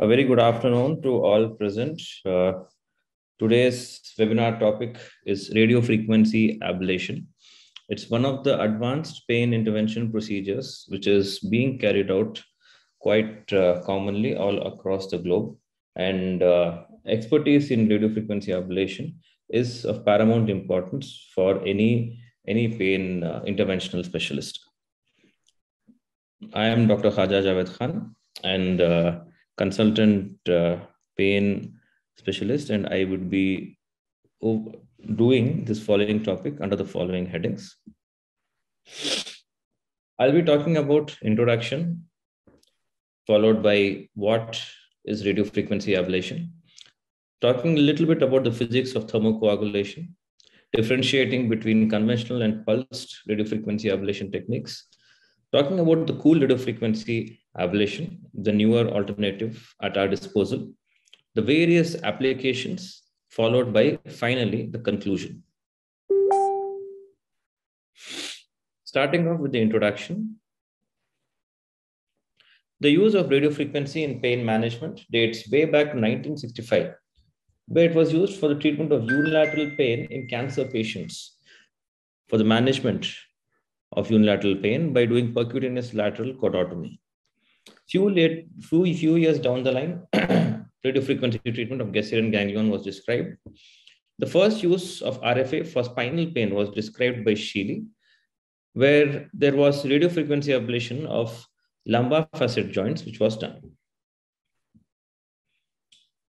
A very good afternoon to all present. Uh, today's webinar topic is radio frequency ablation. It's one of the advanced pain intervention procedures which is being carried out quite uh, commonly all across the globe. And uh, expertise in radio frequency ablation is of paramount importance for any, any pain uh, interventional specialist. I am Dr. Khaja Javed Khan and uh, consultant uh, pain specialist, and I would be doing this following topic under the following headings. I'll be talking about introduction, followed by what is radio frequency ablation, talking a little bit about the physics of thermocoagulation, differentiating between conventional and pulsed radio frequency ablation techniques, talking about the cool radio frequency ablation, the newer alternative at our disposal, the various applications, followed by finally the conclusion. Starting off with the introduction, the use of radio frequency in pain management dates way back to 1965, where it was used for the treatment of unilateral pain in cancer patients for the management of unilateral pain by doing percutaneous lateral cordotomy. Few, late, few, few years down the line, radiofrequency treatment of Gasserian ganglion was described. The first use of RFA for spinal pain was described by Shealy, where there was radiofrequency ablation of lumbar facet joints, which was done.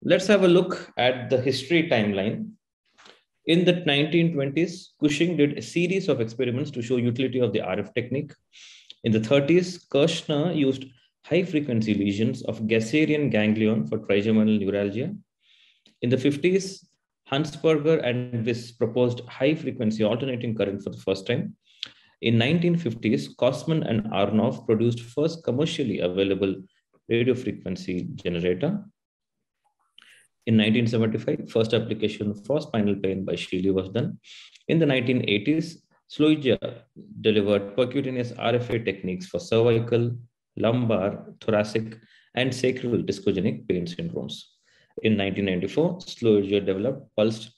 Let's have a look at the history timeline. In the 1920s, Cushing did a series of experiments to show utility of the RF technique. In the 30s, Kirschner used high frequency lesions of Gasserian ganglion for trigeminal neuralgia. In the 50s, Hunsperger and Wyss proposed high frequency alternating current for the first time. In 1950s, Cosman and Aranow produced first commercially available radio frequency generator. In 1975, first application for spinal pain by Shealy was done. In the 1980s, Sluijter delivered percutaneous RFA techniques for cervical, lumbar, thoracic, and sacral discogenic pain syndromes. In 1994, Sluijter developed pulsed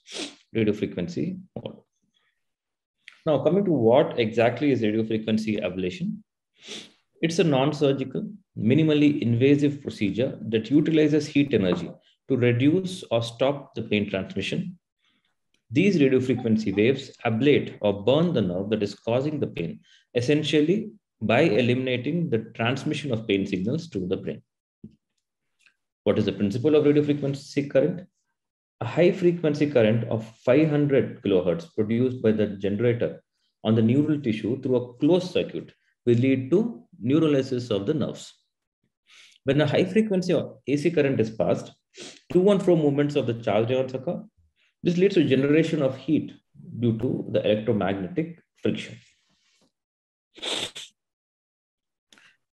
radiofrequency mode. Now, coming to what exactly is radiofrequency ablation? It's a non-surgical, minimally invasive procedure that utilizes heat energy to reduce or stop the pain transmission. These radiofrequency waves ablate or burn the nerve that is causing the pain, essentially by eliminating the transmission of pain signals to the brain. What is the principle of radiofrequency current? A high frequency current of 500 kilohertz produced by the generator on the neural tissue through a closed circuit will lead to neurolysis of the nerves. When a high frequency AC current is passed, to and fro movements of the charged ions occur. This leads to generation of heat due to the electromagnetic friction.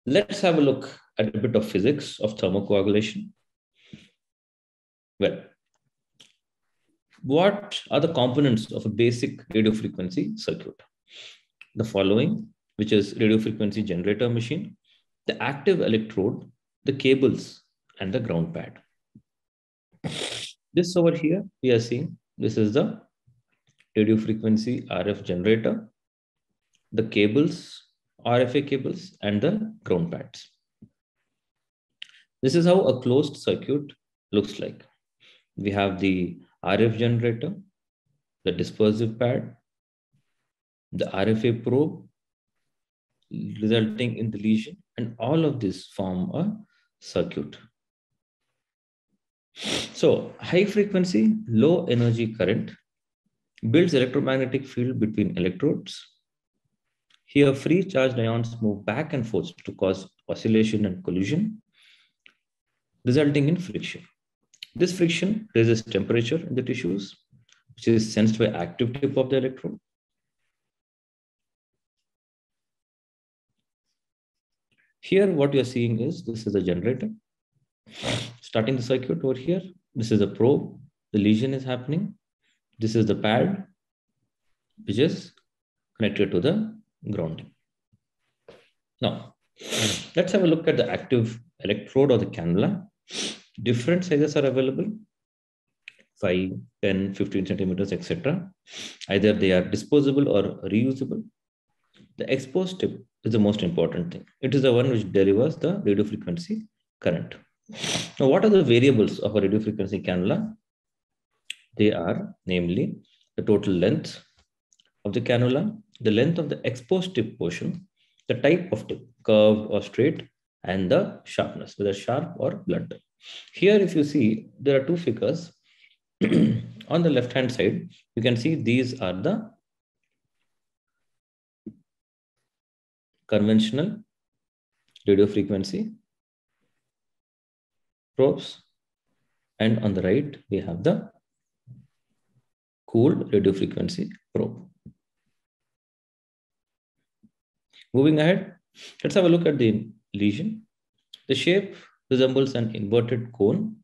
Let's have a look at a bit of physics of thermocoagulation. Well, what are the components of a basic radio frequency circuit? The following, which is radio frequency generator machine, the active electrode, the cables, and the ground pad. This over here, we are seeing, this is the radio frequency RF generator, the cables, RFA cables, and the ground pads. This is how a closed circuit looks like. We have the RF generator, the dispersive pad, the RFA probe, resulting in the lesion, and all of this form a circuit. So high frequency, low energy current builds electromagnetic field between electrodes. Here, free charged ions move back and forth to cause oscillation and collision, resulting in friction. This friction raises temperature in the tissues, which is sensed by active tip of the electrode. Here, what you're seeing is this is a generator starting the circuit over here. This is the probe. The lesion is happening. This is the pad, which is connected to the grounding. Now, let's have a look at the active electrode or the cannula. Different sizes are available 5, 10, 15 centimeters, etc. Either they are disposable or reusable. The exposed tip is the most important thing. It is the one which delivers the radio frequency current. Now, what are the variables of a radio frequency cannula? They are namely the total length of the cannula, the length of the exposed tip portion, the type of tip, curved or straight, and the sharpness, whether sharp or blunt. Here, if you see, there are two figures. On the left-hand side, you can see these are the conventional radio frequency probes. And on the right, we have the cooled radio frequency probe. Moving ahead, let's have a look at the lesion. The shape resembles an inverted cone.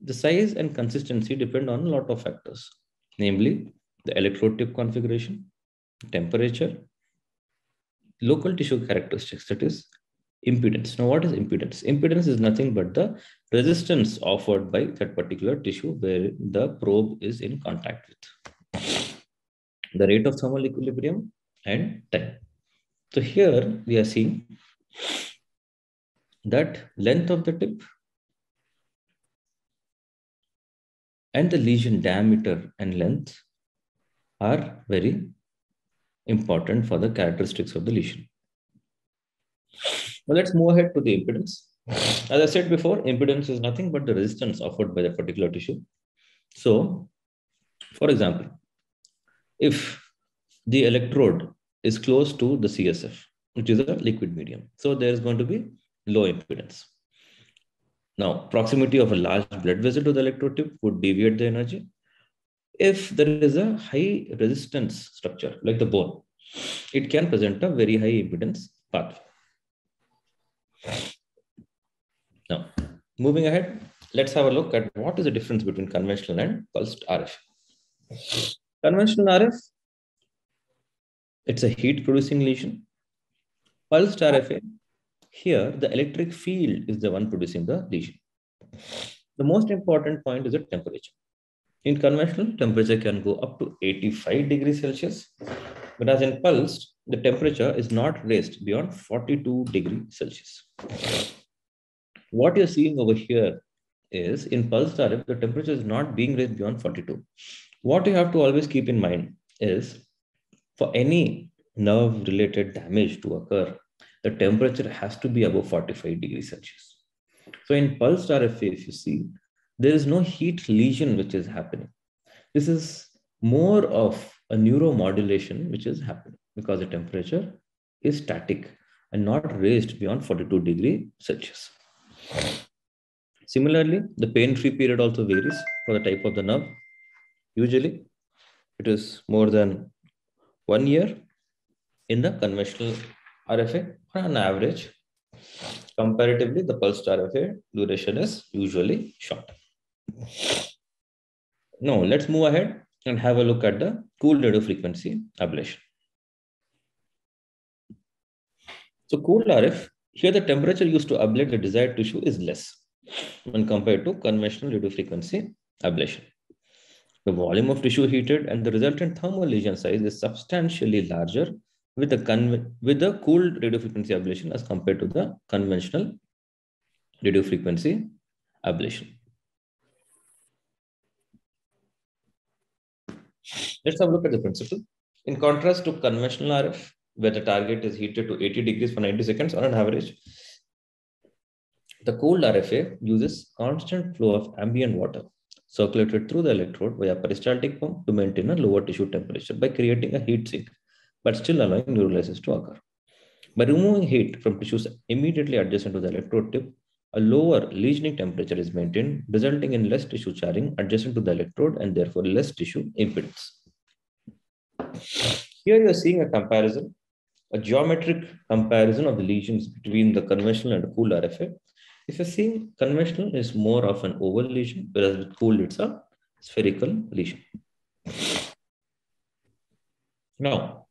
The size and consistency depend on a lot of factors, namely the electrode tip configuration, temperature, local tissue characteristics, that is impedance. Now, what is impedance? Impedance is nothing but the resistance offered by that particular tissue where the probe is in contact with. The rate of thermal equilibrium and time. So here we are seeing that length of the tip and the lesion diameter and length are very important for the characteristics of the lesion. Now let's move ahead to the impedance. As I said before, impedance is nothing but the resistance offered by the particular tissue. So, for example, if the electrode is close to the CSF, which is a liquid medium, so there is going to be low impedance. Now, proximity of a large blood vessel to the electrode tip would deviate the energy. If there is a high resistance structure, like the bone, it can present a very high impedance pathway. Now, moving ahead, let's have a look at what is the difference between conventional and pulsed RF. Conventional RF, it's a heat producing lesion. Pulsed RFA, here the electric field is the one producing the lesion. The most important point is the temperature. In conventional, temperature can go up to 85 degrees Celsius, whereas in pulsed, the temperature is not raised beyond 42 degrees Celsius. What you're seeing over here is in pulsed RF, the temperature is not being raised beyond 42. What you have to always keep in mind is for any nerve related damage to occur, the temperature has to be above 45 degrees Celsius. So in pulsed RFA, if you see, there is no heat lesion which is happening. This is more of a neuromodulation which is happening because the temperature is static and not raised beyond 42 degree Celsius. Similarly, the pain-free period also varies for the type of the nerve. Usually, it is more than one year in the conventional RFA or on average. Comparatively, the pulsed RFA duration is usually short. Now, let's move ahead and have a look at the cooled radio frequency ablation. So cooled RF, here the temperature used to ablate the desired tissue is less when compared to conventional radio frequency ablation. The volume of tissue heated and the resultant thermal lesion size is substantially larger with the, with the cooled radio frequency ablation as compared to the conventional radio frequency ablation. Let's have a look at the principle. In contrast to conventional RF, where the target is heated to 80 degrees for 90 seconds on an average, the cooled RFA uses constant flow of ambient water circulated through the electrode via peristaltic pump to maintain a lower tissue temperature by creating a heat sink, but still allowing neurolysis to occur. By removing heat from tissues immediately adjacent to the electrode tip, a lower lesioning temperature is maintained, resulting in less tissue charring adjacent to the electrode and therefore less tissue impedance. Here you are seeing a comparison, a geometric comparison of the lesions between the conventional and cool RFA. If you're seeing conventional is more of an oval lesion, whereas with cool it's a spherical lesion. Now,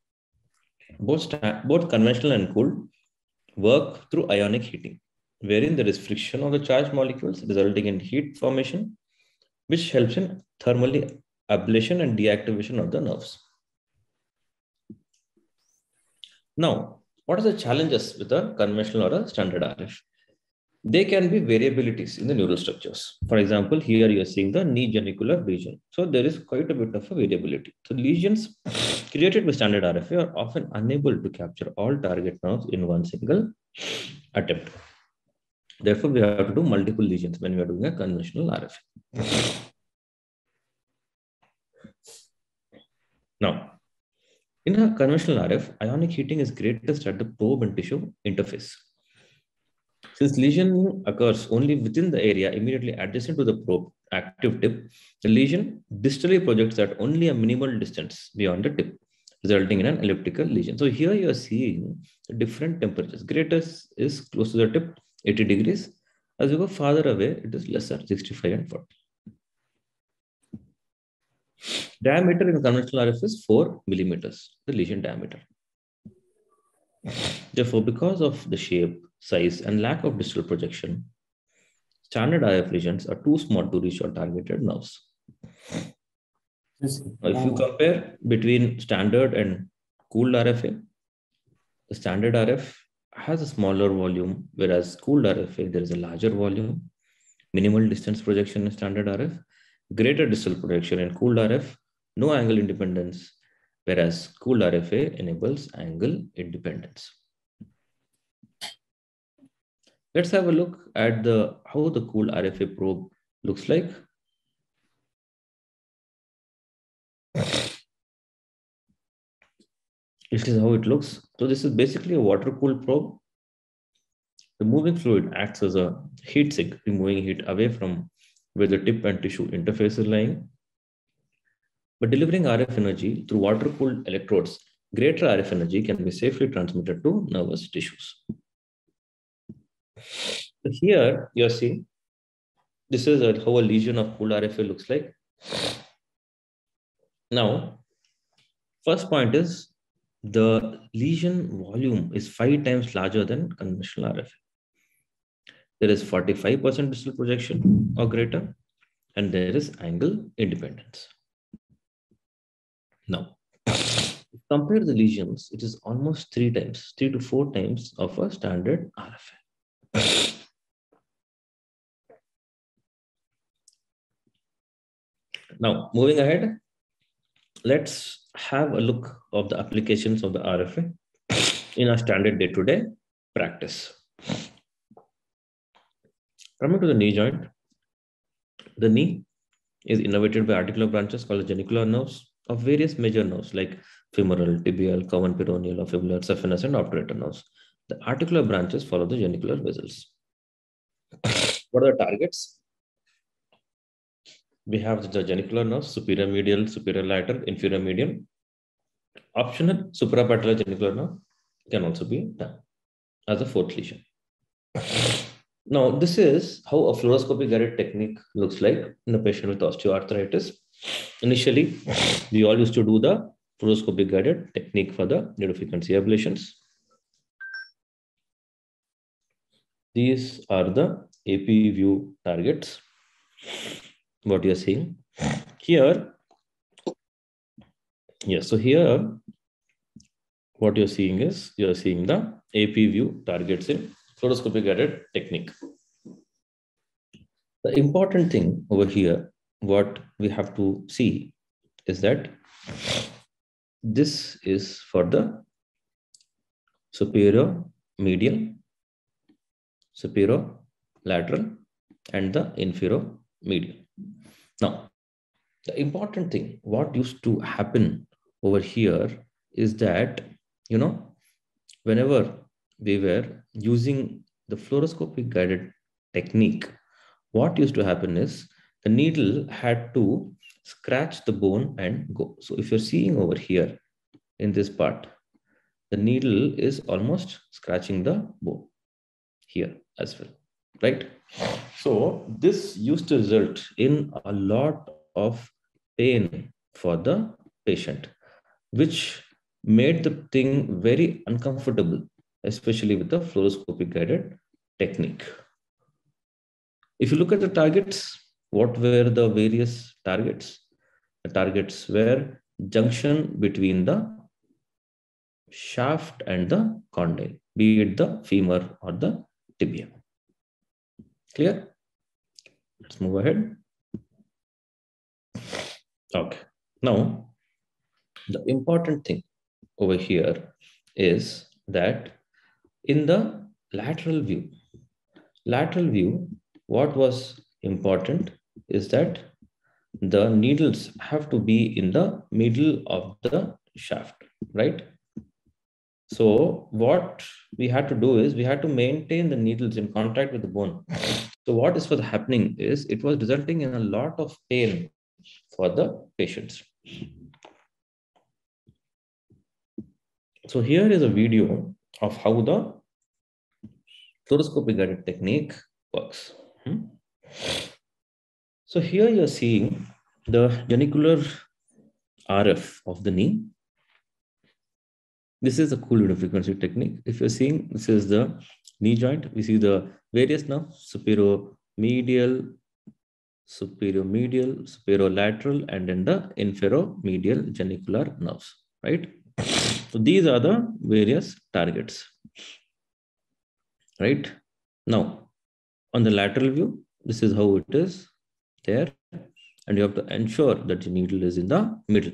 both, both conventional and cool work through ionic heating. wherein there is friction of the charged molecules resulting in heat formation, which helps in thermally ablation and deactivation of the nerves. Now, what are the challenges with a conventional or a standard RF? They can be variabilities in the neural structures. For example, here you are seeing the knee genicular region. So there is quite a bit of a variability. So lesions created with standard RFA are often unable to capture all target nerves in one single attempt. Therefore, we have to do multiple lesions when we are doing a conventional RFA. Now, in a conventional RF, ionic heating is greatest at the probe and tissue interface. Since lesion occurs only within the area immediately adjacent to the probe active tip, the lesion distally projects at only a minimal distance beyond the tip, resulting in an elliptical lesion. So here you are seeing different temperatures. Greatest is close to the tip, 80 degrees. As you go farther away, it is lesser, 65 and 40. Diameter in conventional RF is 4 millimeters, the lesion diameter. Therefore, because of the shape, size, and lack of distal projection, standard RF lesions are too small to reach your targeted nerves. Yes. If you compare between standard and cooled RFA, the standard RF has a smaller volume, whereas cooled RFA, there is a larger volume, minimal distance projection in standard RF, greater distal projection in cooled RF, no angle independence, whereas cooled RFA enables angle independence. Let's have a look at the how the cooled RFA probe looks like. This is how it looks. So this is basically a water-cooled probe. The moving fluid acts as a heat sink, removing heat away from where the tip and tissue interface is lying. But delivering RF energy through water-cooled electrodes, greater RF energy can be safely transmitted to nervous tissues. Here you're seeing, this is how a lesion of cooled RFA looks like. Now, first point is the lesion volume is five times larger than conventional RFA. There is 45% distal projection or greater, and there is angle independence. Now, compare the lesions, it is almost three times, three to four times of a standard RFA. Now, moving ahead, let's have a look of the applications of the RFA in our standard day-to-day -day practice. Coming to the knee joint, the knee is innervated by articular branches called the genicular nerves of various major nerves like femoral, tibial, common peroneal, fibular, saphenous, and obturator nerves. The articular branches follow the genicular vessels. what are the targets? We have the genicular nerves, superior medial, superior lateral, inferior medial. Optional suprapatellar genicular nerve can also be done as a fourth lesion. Now, this is how a fluoroscopy guided technique looks like in a patient with osteoarthritis. Initially, we all used to do the fluoroscopy guided technique for the radiofrequency ablations. These are the AP view targets, what you're seeing. Here, yes, so here, what you're seeing is you're seeing the AP view targets in fluoroscopy guided technique. The important thing over here, what we have to see is that this is for the superior medial, superior lateral, and the inferior medial. Now, the important thing, what used to happen over here is that, you know, whenever we were using the fluoroscopic guided technique, what used to happen is the needle had to scratch the bone and go. So if you're seeing over here in this part, the needle is almost scratching the bone here as well, right? So this used to result in a lot of pain for the patient, which made the thing very uncomfortable especially with the fluoroscopic guided technique. If you look at the targets, what were the various targets? The targets were junction between the shaft and the condyle, be it the femur or the tibia. Clear? Let's move ahead. Okay. Now, the important thing over here is that in the lateral view, lateral view, what was important is that the needles have to be in the middle of the shaft, right? So what we had to do is we had to maintain the needles in contact with the bone. So what is was happening is it was resulting in a lot of pain for the patients. So here is a video of how the fluoroscopy guided technique works. Hmm? So here you're seeing the genicular RF of the knee. This is a cool frequency technique. If you're seeing, this is the knee joint. We see the various nerves, superior medial, superior medial, superior lateral, and then the inferomedial genicular nerves, right? So these are the various targets, right? Now, on the lateral view, this is how it is there. And you have to ensure that the needle is in the middle,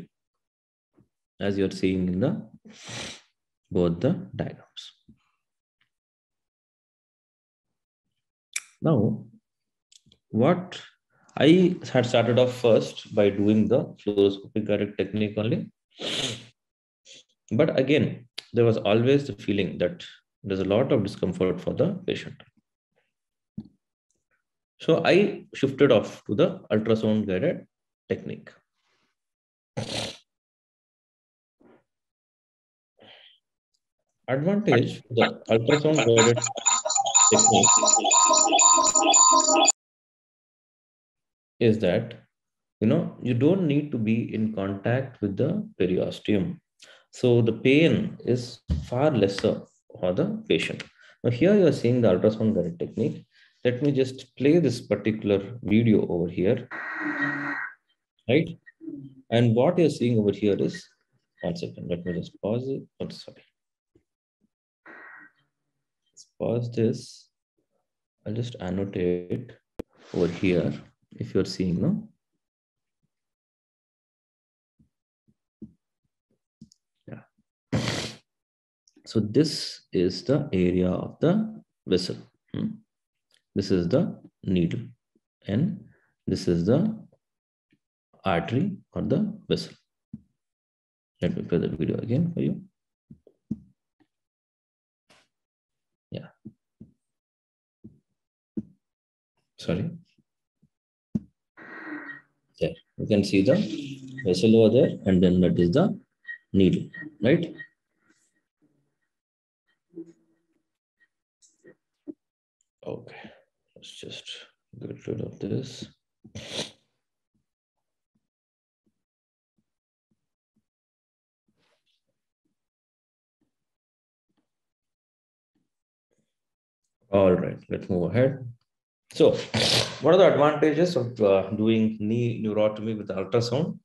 as you're seeing in the both the diagrams. Now, what I had started off first by doing the fluoroscopic guided technique only. But again, there was always the feeling that there's a lot of discomfort for the patient. So I shifted off to the ultrasound guided technique. Advantage the ultrasound guided technique is that you know you don't need to be in contact with the periosteum so the pain is far lesser for the patient. Now here you are seeing the ultrasound guided technique. Let me just play this particular video over here. Right? And what you're seeing over here is, one second, let me just pause it. Oh, sorry. Let's pause this. I'll just annotate over here if you're seeing, no? Yeah. So this is the area of the vessel. Hmm. This is the needle and this is the artery or the vessel. Let me play the video again for you. Yeah. Sorry. There, you can see the vessel over there and then that is the needle, right? Okay, let's just get rid of this. All right, let's move ahead. So, what are the advantages of uh, doing knee neurotomy with ultrasound?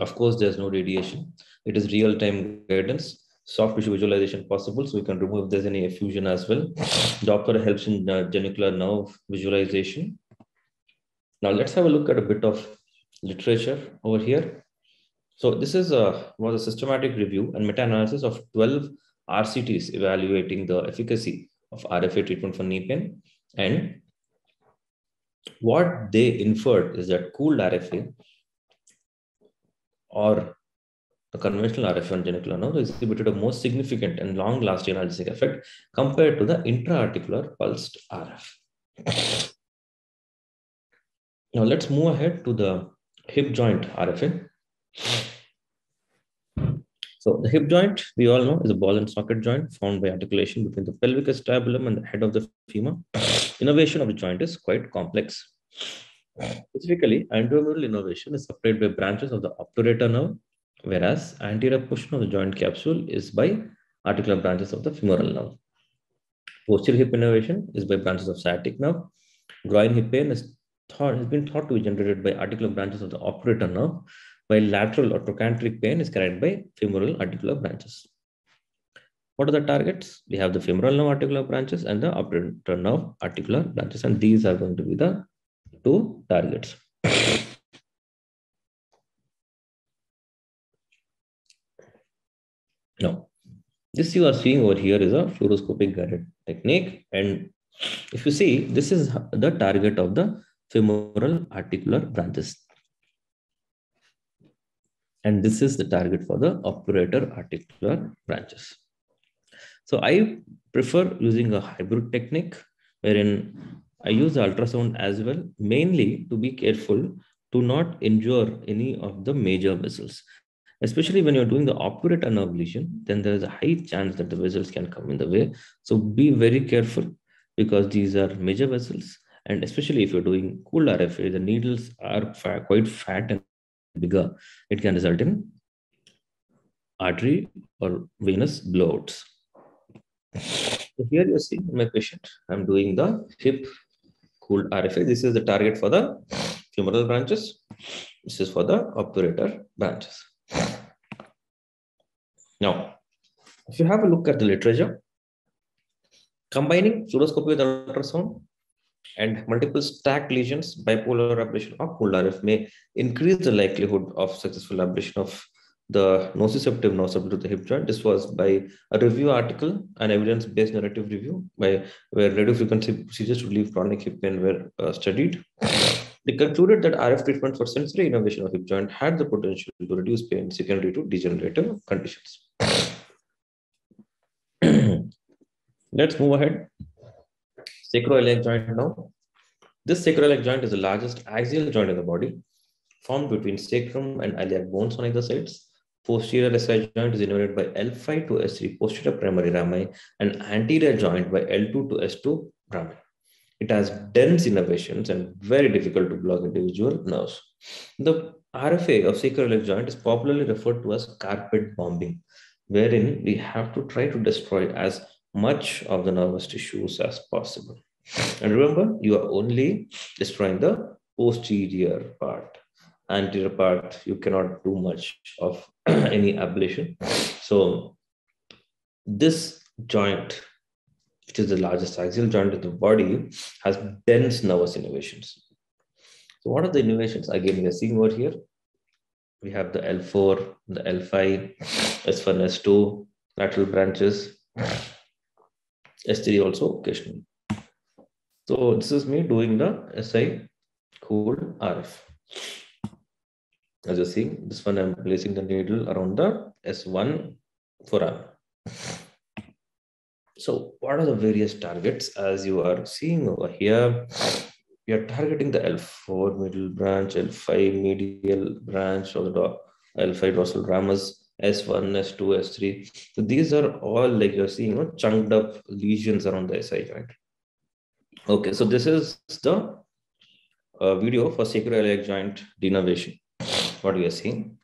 Of course, there's no radiation. It is real-time guidance soft tissue visualization possible. So we can remove if there's any effusion as well. Doppler helps in uh, genicular nerve visualization. Now let's have a look at a bit of literature over here. So this is a, was a systematic review and meta-analysis of 12 RCTs evaluating the efficacy of RFA treatment for knee pain. And what they inferred is that cooled RFA or the conventional RF genicular nerve exhibited a most significant and long-lasting analgesic effect compared to the intra-articular pulsed RF. Now let's move ahead to the hip joint RFA. So the hip joint, we all know, is a ball and socket joint formed by articulation between the pelvic acetabulum and the head of the femur. Innervation of the joint is quite complex. Specifically, anteromedial innervation is separated by branches of the obturator nerve whereas anterior portion of the joint capsule is by articular branches of the femoral nerve. Posterior hip innervation is by branches of sciatic nerve. Groin hip pain is thought, has been thought to be generated by articular branches of the obturator nerve, while lateral or trochanteric pain is carried by femoral articular branches. What are the targets? We have the femoral nerve articular branches and the obturator nerve articular branches, and these are going to be the two targets. Now, this you are seeing over here is a fluoroscopic guided technique. And if you see, this is the target of the femoral articular branches. And this is the target for the obturator articular branches. So I prefer using a hybrid technique wherein I use ultrasound as well, mainly to be careful to not injure any of the major vessels especially when you're doing the obturator nerve lesion, then there is a high chance that the vessels can come in the way. So be very careful because these are major vessels. And especially if you're doing cool RFA, the needles are quite fat and bigger. It can result in artery or venous blowouts. So here you're seeing my patient. I'm doing the hip cool RFA. This is the target for the femoral branches. This is for the obturator branches. Now, if you have a look at the literature, combining fluoroscopy with ultrasound and multiple stacked lesions, bipolar ablation or cool RF may increase the likelihood of successful ablation of the nociceptive nerve of the hip joint. This was by a review article, an evidence-based narrative review, by where radiofrequency procedures to relieve chronic hip pain were uh, studied. They concluded that RF treatment for sensory innervation of hip joint had the potential to reduce pain secondary to degenerative conditions. Let's move ahead. Sacroiliac joint now. This sacroiliac joint is the largest axial joint in the body, formed between sacrum and iliac bones on either sides. Posterior SI joint is innervated by L5 to S3 posterior primary rami and anterior joint by L2 to S2 rami. It has dense innervations and very difficult to block individual nerves. The RFA of sacroiliac joint is popularly referred to as carpet bombing, wherein we have to try to destroy as much of the nervous tissues as possible. And remember, you are only destroying the posterior part. Anterior part, you cannot do much of any ablation. So this joint which is the largest axial joint of the body, has dense nervous innervations. So what are the innervations? Again, we are seeing over here. We have the L4, the L5, S1, S2, lateral branches, S3 also occasionally. So this is me doing the SI cool RF. As you're seeing, this one I'm placing the needle around the S1 for forearm. So what are the various targets as you are seeing over here? We are targeting the L4 middle branch, L5 medial branch, or the L5 dorsal ramus, S1, S2, S3. So these are all like you're seeing you know, chunked up lesions around the SI joint. Okay, so this is the uh, video for sacroiliac joint denervation, what we are seeing.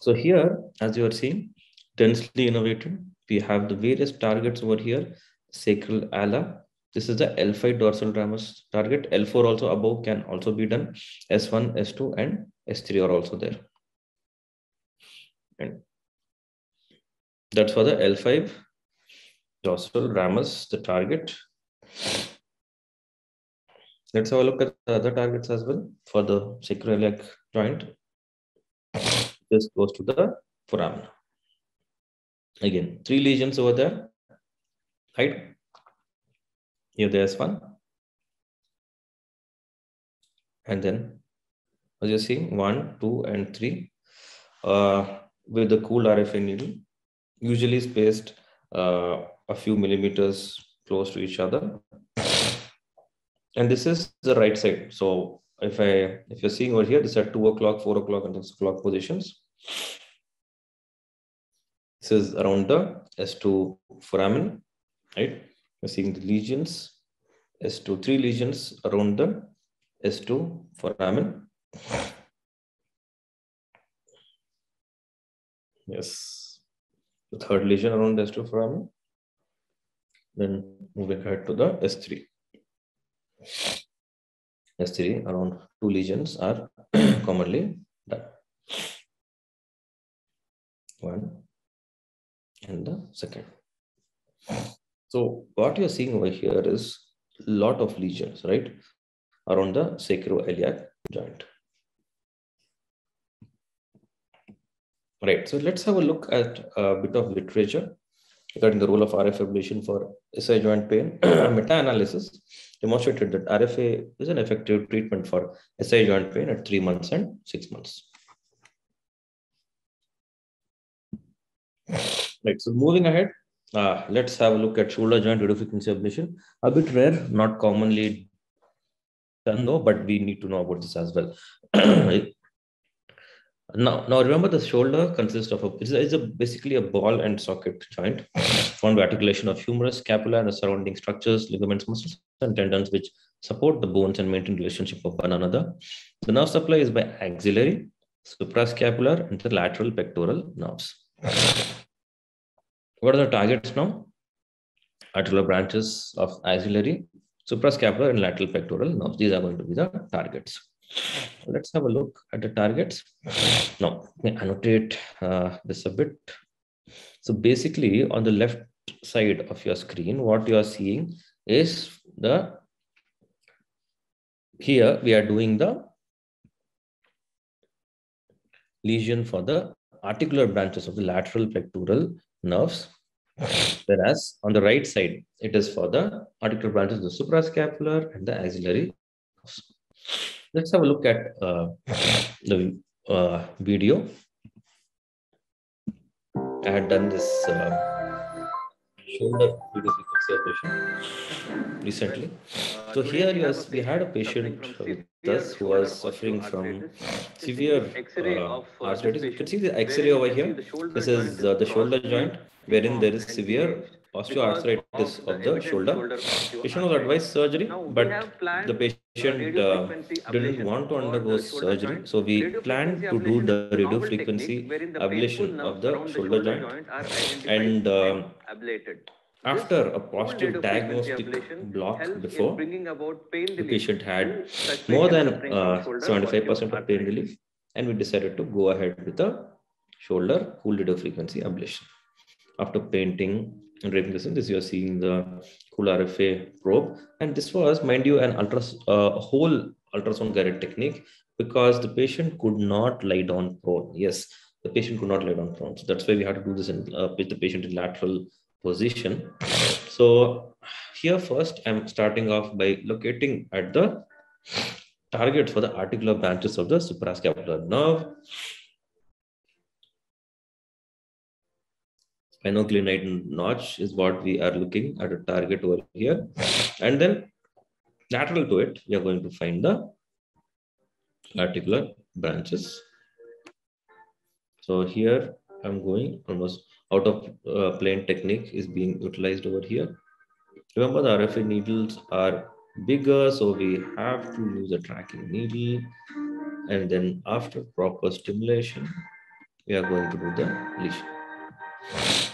So here, as you are seeing, densely innervated, we have the various targets over here, sacral ala. This is the L5 dorsal ramus target. L4 also above can also be done. S1, S2, and S3 are also there. And that's for the L5 dorsal ramus, the target. Let's have a look at the other targets as well for the sacroiliac joint. This goes to the foramen. Again, three lesions over there, right? Here there's one. And then, as you see, one, two, and three, uh, with the cool RFA needle, usually spaced uh, a few millimeters close to each other. And this is the right side. So if I, if you're seeing over here, this are two o'clock, four o'clock, and six o'clock positions. This is around the S2 foramen, right? You're seeing the lesions, S2, three lesions around the S2 foramen. Yes, the third lesion around the S2 foramen. Then moving ahead to the S3. S3, around two lesions are commonly done. One and the second. So what you're seeing over here is lot of lesions, right? Around the sacroiliac joint. Right, so let's have a look at a bit of literature regarding the role of RF ablation for SI joint pain. Meta-analysis demonstrated that RFA is an effective treatment for SI joint pain at three months and six months. Right, so moving ahead, uh, let's have a look at shoulder joint radiofrequency ablation. A bit rare, not commonly done though, but we need to know about this as well. Now, now remember the shoulder consists of a it's, a, it's a basically a ball and socket joint formed by articulation of humerus, scapula, and the surrounding structures, ligaments, muscles, and tendons, which support the bones and maintain relationship of one another. The nerve supply is by axillary, suprascapular, and the lateral pectoral nerves. What are the targets now? Articular branches of axillary, suprascapular, and lateral pectoral nerves. These are going to be the targets. Let's have a look at the targets. Now, annotate uh, this a bit. So basically, on the left side of your screen, what you are seeing is the, here we are doing the lesion for the articular branches of the lateral pectoral nerves. Whereas on the right side, it is for the articular branches the suprascapular and the axillary. Let's have a look at uh, the uh, video. I had done this uh, shoulder operation recently. So here yes, we had a patient with us who was suffering from severe uh, arthritis. You can see the X-ray over here. This is uh, the shoulder joint wherein there is severe osteoarthritis of the shoulder. Patient was advised surgery, but the patient uh, didn't want to undergo surgery. So we planned to do the radio frequency ablation of the shoulder joint. And uh, after a positive diagnostic block before, the patient had more than 75% uh, of pain relief. And we decided to go ahead with the shoulder cool radio frequency ablation. After painting and draping this in this, you're seeing the cool RFA probe. And this was, mind you, an ultra, uh, whole ultrasound guided technique because the patient could not lie down prone. Yes, the patient could not lie down prone. So that's why we had to do this in, uh, with the patient in lateral position. So here first, I'm starting off by locating at the target for the articular branches of the suprascapular nerve. Spinoglenoid notch is what we are looking at a target over here. And then lateral to it, we are going to find the articular branches. So here I'm going almost out of uh, plane technique is being utilized over here. Remember the RFA needles are bigger, so we have to use a tracking needle. And then after proper stimulation, we are going to do the lesion.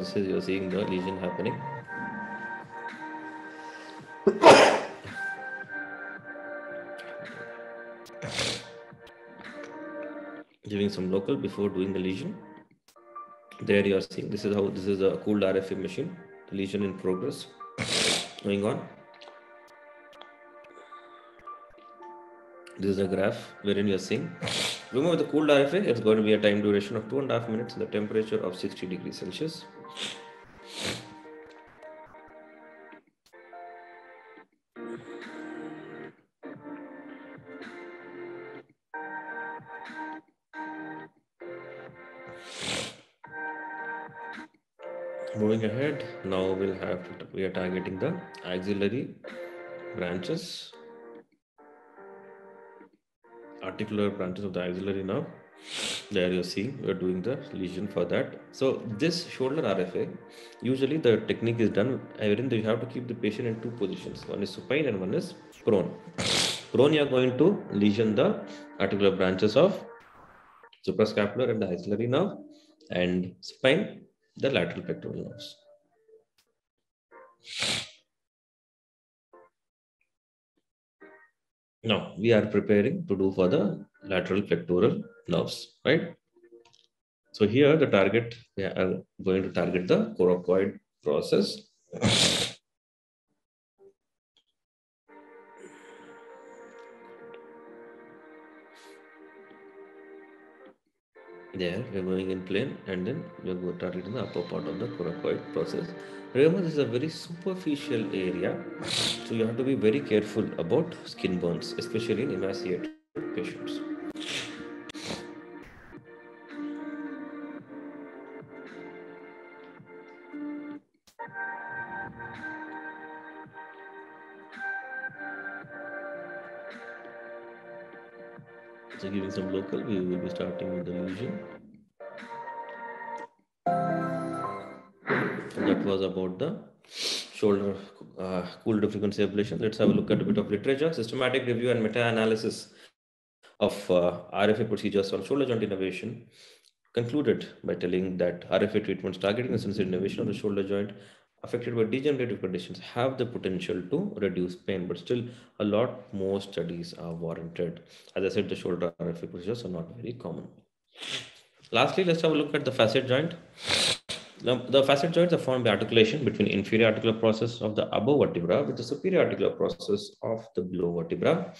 This is you're seeing the lesion happening. Giving some local before doing the lesion. There you are seeing this is how this is a cooled RFA machine. The lesion in progress. Going on. This is a graph wherein you are seeing Remove the cooled RFA, it's going to be a time duration of two and a half minutes the temperature of 60 degrees Celsius. Moving ahead, now we'll have we are targeting the axillary branches articular branches of the axillary nerve. There you see, we're doing the lesion for that. So this shoulder RFA, usually the technique is done wherein you have to keep the patient in two positions. One is supine and one is prone. Prone, you are going to lesion the articular branches of suprascapular and the axillary nerve and supine the lateral pectoral nerves. Now we are preparing to do for the lateral pectoral nerves, right? So here the target, we are going to target the coracoid process. There, we're going in plane and then we're going to target the upper part of the coracoid process. This is a very superficial area, so you have to be very careful about skin burns, especially in emaciated patients. Local, we will be starting with the lesion. that was about the shoulder uh, cooled frequency ablation. Let's have a look at a bit of literature, systematic review and meta-analysis of uh, RFA procedures on shoulder joint innervation concluded by telling that RFA treatments targeting the sensory innervation of the shoulder joint affected by degenerative conditions have the potential to reduce pain, but still a lot more studies are warranted. As I said, the shoulder RFA procedures are not very common. Lastly, let's have a look at the facet joint. Now, the facet joints are formed by articulation between inferior articular process of the above vertebra with the superior articular process of the below vertebra.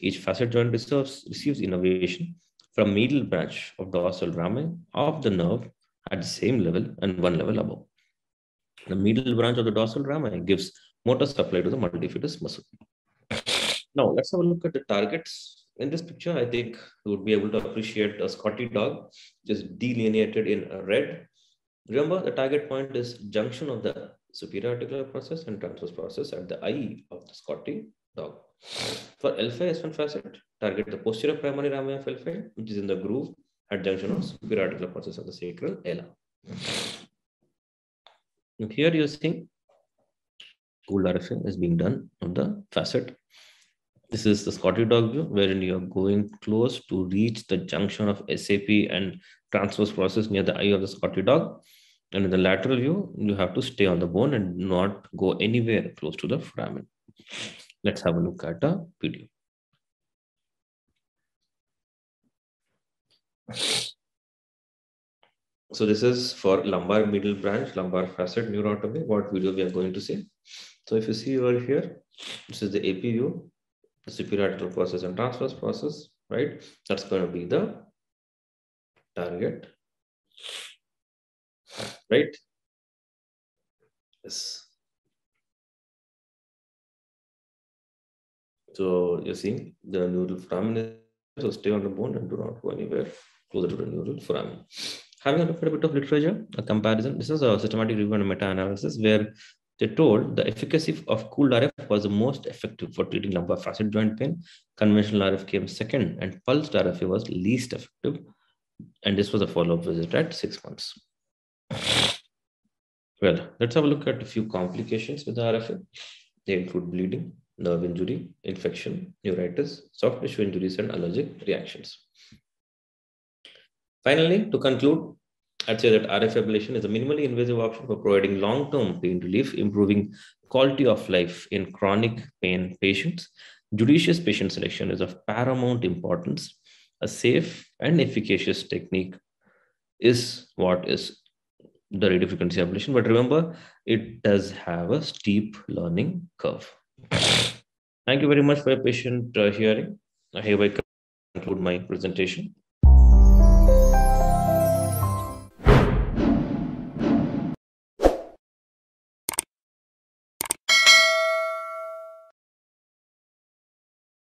Each facet joint receives, receives innervation from medial branch of dorsal rami of the nerve at the same level and one level above. The medial branch of the dorsal rami gives motor supply to the multifidus muscle. Now, let's have a look at the targets. In this picture, I think you would be able to appreciate a Scotty dog, just delineated in red Remember, the target point is junction of the superior articular process and transverse process at the eye of the Scotty dog. For L5 S1 facet, target the posterior primary rami of L5, which is in the groove at junction of superior articular process of the sacral ala. Here you're seeing cool RFA is being done on the facet. This is the Scotty dog view, wherein you're going close to reach the junction of SAP and transverse process near the eye of the Scotty dog. And in the lateral view, you have to stay on the bone and not go anywhere close to the foramen. Let's have a look at a video. So this is for lumbar medial branch, lumbar facet neurotomy, what video we are going to see. So if you see over here, this is the AP view, the superior process and transverse process, right? That's going to be the target right? Yes. So you see the neural foramen so stay on the bone and do not go anywhere closer to the neural foramen. Having a look at a bit of literature, a comparison. This is a systematic review and meta-analysis where they told the efficacy of cooled RF was the most effective for treating lumbar facet joint pain. Conventional RF came second, and pulsed RFA was least effective. And this was a follow-up visit at six months. Well, let's have a look at a few complications with the RFA. They include bleeding, nerve injury, infection, neuritis, soft tissue injuries, and allergic reactions. Finally, to conclude, I'd say that RF ablation is a minimally invasive option for providing long-term pain relief, improving quality of life in chronic pain patients. Judicious patient selection is of paramount importance. A safe and efficacious technique is what is the radio frequency ablation. But remember, it does have a steep learning curve. Thank you very much for your patient uh, hearing. I hereby conclude my presentation.